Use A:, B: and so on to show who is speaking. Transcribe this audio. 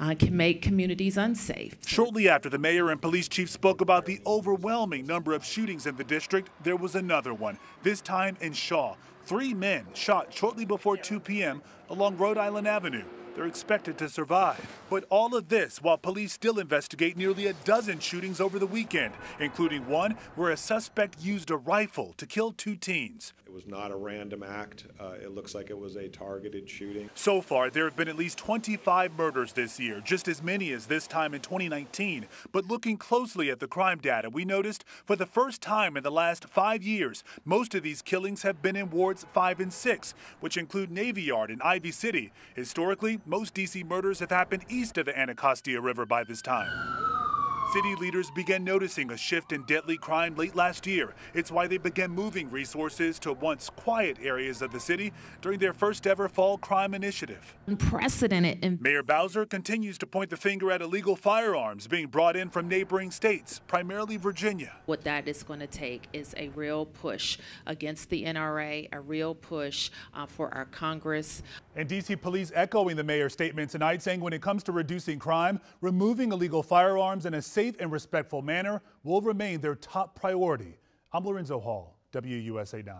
A: uh, can make communities unsafe.
B: Shortly after the mayor and police chief spoke about the overwhelming number of shootings in the district, there was another one, this time in Shaw. Three men shot shortly before 2 p.m. along Rhode Island Avenue. They're expected to survive. But all of this while police still investigate nearly a dozen shootings over the weekend, including one where a suspect used a rifle to kill two teens.
C: It was not a random act. Uh, it looks like it was a targeted shooting.
B: So far, there have been at least 25 murders this year, just as many as this time in 2019. But looking closely at the crime data, we noticed for the first time in the last five years, most of these killings have been in wards 5 and 6, which include Navy Yard and Ivy City. Historically, most D.C. murders have happened east of the Anacostia River by this time. City leaders began noticing a shift in deadly crime late last year. It's why they began moving resources to once quiet areas of the city during their first ever fall crime initiative.
A: Unprecedented.
B: Mayor Bowser continues to point the finger at illegal firearms being brought in from neighboring states, primarily Virginia.
A: what that is going to take is a real push against the NRA, a real push uh, for our Congress.
B: And D.C. police echoing the mayor's statement tonight, saying when it comes to reducing crime, removing illegal firearms in a safe and respectful manner will remain their top priority. I'm Lorenzo Hall, WUSA 9.